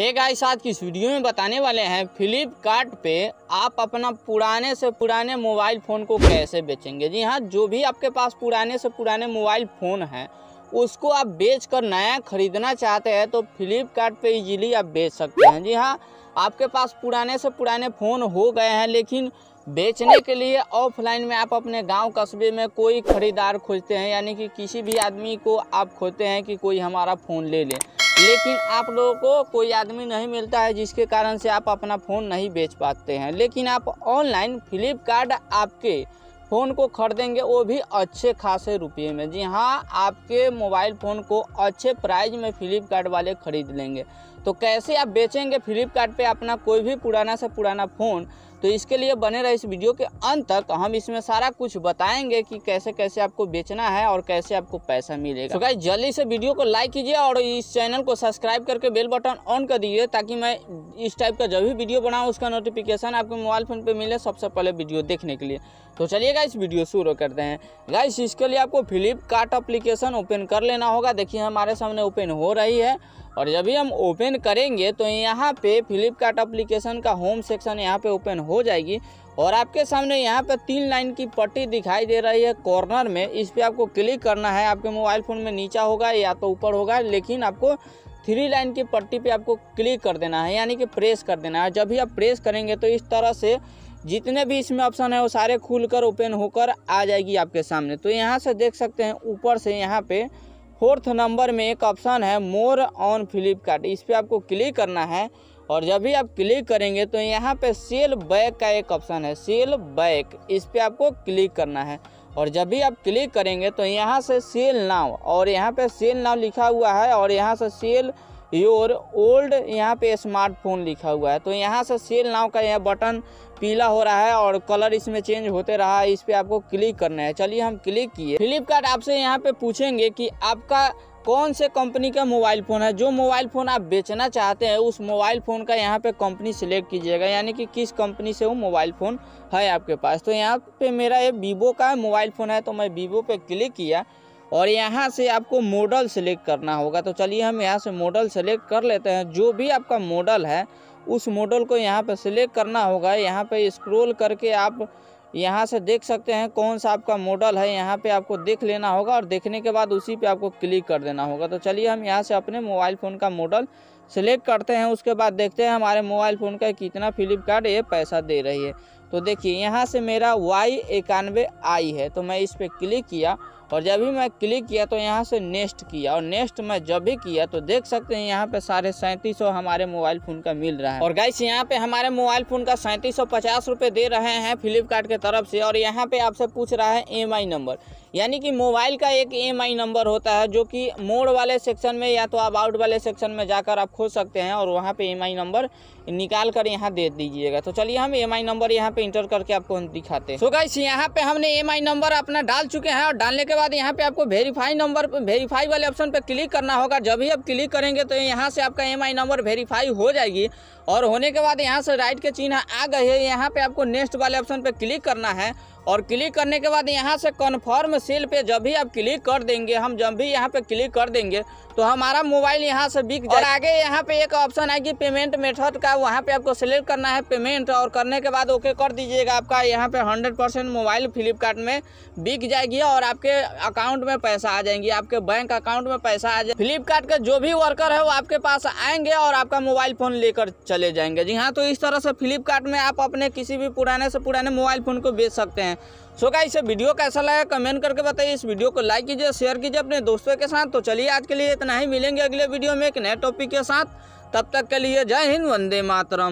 Hey guys आज की video में बताने वाले हैं फ्लिपकार्ट पे आप अपना पुराने से पुराने मोबाइल फ़ोन को कैसे बेचेंगे? जी हाँ जो भी आपके पास पुराने से पुराने मोबाइल फ़ोन हैं, उसको आप बेच कर नया खरीदना चाहते हैं तो फ्लिपकार्ट पे इजीली आप बेच सकते हैं। जी हाँ आपके पास पुराने से पुराने फ़ोन हो गए हैं, लेकिन बेचने के लिए ऑफलाइन में आप अपने गाँव कस्बे में कोई खरीदार खोजते हैं, यानी कि किसी भी आदमी को आप खोजते हैं कि कोई हमारा फ़ोन ले ले। लेकिन आप लोगों को कोई आदमी नहीं मिलता है जिसके कारण से आप अपना फ़ोन नहीं बेच पाते हैं। लेकिन आप ऑनलाइन फ्लिपकार्ट आपके फ़ोन को खरीदेंगे, वो भी अच्छे खासे रुपये में। जी हाँ आपके मोबाइल फ़ोन को अच्छे प्राइस में फ्लिपकार्ट वाले ख़रीद लेंगे। तो कैसे आप बेचेंगे? फ्लिपकार्ट पे अपना कोई भी पुराना से पुराना फ़ोन तो इसके लिए बने रहे इस वीडियो के अंत तक। हम इसमें सारा कुछ बताएँगे कि कैसे कैसे आपको बेचना है और कैसे आपको पैसा मिलेगा। तो गाइस जल्दी से वीडियो को लाइक कीजिए और इस चैनल को सब्सक्राइब करके बेल बटन ऑन कर दीजिए, ताकि मैं इस टाइप का जब भी वीडियो बनाऊँ, उसका नोटिफिकेशन आपके मोबाइल फ़ोन पर मिले सबसे पहले वीडियो देखने के लिए। तो चलिएगा इस वीडियो शुरू करते हैं। गाइस इसके लिए आपको फ्लिपकार्ट अप्लीकेशन ओपन कर लेना होगा। देखिए, हमारे सामने ओपन हो रही है। और जब भी हम ओपन करेंगे तो यहाँ पे फ्लिपकार्ट एप्लीकेशन का होम सेक्शन यहाँ पे ओपन हो जाएगी। और आपके सामने यहाँ पे तीन लाइन की पट्टी दिखाई दे रही है कॉर्नर में। इस पर आपको क्लिक करना है। आपके मोबाइल फ़ोन में नीचा होगा या तो ऊपर होगा, लेकिन आपको थ्री लाइन की पट्टी पे आपको क्लिक कर देना है, यानी कि प्रेस कर देना है। जब भी आप प्रेस करेंगे तो इस तरह से जितने भी इसमें ऑप्शन है, वो सारे खुलकर ओपन होकर आ जाएगी आपके सामने। तो यहाँ से देख सकते हैं, ऊपर से यहाँ पे फोर्थ नंबर में एक ऑप्शन है, मोर ऑन फ्लिपकार्ट। इस पर आपको क्लिक करना है और जब भी आप क्लिक करेंगे तो यहाँ पे सेल बैक का एक ऑप्शन है, सेल बैक। इस पर आपको क्लिक करना है और जब भी आप क्लिक करेंगे तो यहाँ से सेल नाव और यहाँ पे सेल नाव लिखा हुआ है और यहाँ से सेल योर ओल्ड, यहाँ पे स्मार्टफ़ोन लिखा हुआ है। तो यहाँ से सेल नाव का यह बटन पीला हो रहा है और कलर इसमें चेंज होते रहा है। इस पर आपको क्लिक करना है। चलिए हम क्लिक किए। फ्लिपकार्ट आपसे यहाँ पे पूछेंगे कि आपका कौन से कंपनी का मोबाइल फ़ोन है? जो मोबाइल फ़ोन आप बेचना चाहते हैं, उस मोबाइल फ़ोन का यहाँ पे कंपनी सिलेक्ट कीजिएगा। यानी कि किस कंपनी से वो मोबाइल फ़ोन है आपके पास? तो यहाँ पे मेरा ये वीवो का मोबाइल फ़ोन है। तो मैं वीवो पे क्लिक किया। और यहाँ से आपको मॉडल सेलेक्ट करना होगा। तो चलिए हम यहाँ से मॉडल सेलेक्ट कर लेते हैं। जो भी आपका मॉडल है, उस मॉडल को यहाँ पर सिलेक्ट करना होगा। यहाँ पर स्क्रॉल करके आप यहाँ से देख सकते हैं कौन सा आपका मॉडल है। यहाँ पे आपको देख लेना होगा और देखने के बाद उसी पे आपको क्लिक कर देना होगा। तो चलिए हम यहाँ से अपने मोबाइल फ़ोन का मॉडल सेलेक्ट करते हैं। उसके बाद देखते हैं हमारे मोबाइल फ़ोन का कितना फ्लिपकार्ट ये पैसा दे रही है। तो देखिए, यहाँ से मेरा वाई इक्यानवे आई है। तो मैं इस पर क्लिक किया और जब भी मैं क्लिक किया तो यहाँ से नेक्स्ट किया और नेक्स्ट मैं जब भी किया तो देख सकते हैं यहाँ पे साढ़े सैंतीस हमारे मोबाइल फ़ोन का मिल रहा है। और गाइस यहाँ पे हमारे मोबाइल फ़ोन का सैंतीस सौ पचास रुपये दे रहे हैं फ्लिपकार्ट के तरफ़ से और यहाँ पे आपसे पूछ रहा है ई नंबर यानी कि मोबाइल का एक ई नंबर होता है जो कि मोड़ वाले सेक्शन में या तो आप आउट वाले सेक्शन में जाकर आप खोज सकते हैं और वहाँ पे ई नंबर निकाल कर यहाँ दे दीजिएगा। तो चलिए हम ई नंबर यहाँ पे इंटर करके आपको दिखाते हैं। सो गाइस यहाँ पे हमने ई नंबर अपना डाल चुके हैं और डालने के बाद यहाँ पे आपको वेरीफाई नंबर वेरीफाई वाले ऑप्शन पे क्लिक करना होगा। जब भी आप क्लिक करेंगे तो यहाँ से आपका एमआई नंबर वेरीफाई हो जाएगी। और होने के बाद यहाँ से राइट के चिन्ह आ गए यहाँ पे आपको नेक्स्ट वाले ऑप्शन पे क्लिक करना है। और क्लिक करने के बाद यहाँ से कन्फर्म सेल पे जब भी आप क्लिक कर देंगे, हम जब भी यहाँ पे क्लिक कर देंगे तो हमारा मोबाइल यहाँ से बिक जाए। आगे यहाँ पे एक ऑप्शन आएगी पेमेंट मेथड का, वहाँ पे आपको सिलेक्ट करना है पेमेंट और करने के बाद ओके कर दीजिएगा आपका। यहाँ पे हंड्रेड परसेंट मोबाइल फ्लिपकार्ट में बिक जाएगी और आपके अकाउंट में पैसा आ जाएँगी, आपके बैंक अकाउंट में पैसा आ जाए। फ्लिपकार्ट के जो भी वर्कर है वो आपके पास आएँगे और आपका मोबाइल फ़ोन लेकर चले जाएँगे। जी हाँ तो इस तरह से फ्लिपकार्ट में आप अपने किसी भी पुराने से पुराने मोबाइल फ़ोन को बेच सकते हैं। सो गाइस इसे वीडियो कैसा लगा कमेंट करके बताइए। इस वीडियो को लाइक कीजिए शेयर कीजिए अपने दोस्तों के साथ। तो चलिए आज के लिए इतना ही। मिलेंगे अगले वीडियो में एक नए टॉपिक के साथ। तब तक के लिए जय हिंद, वंदे मातरम।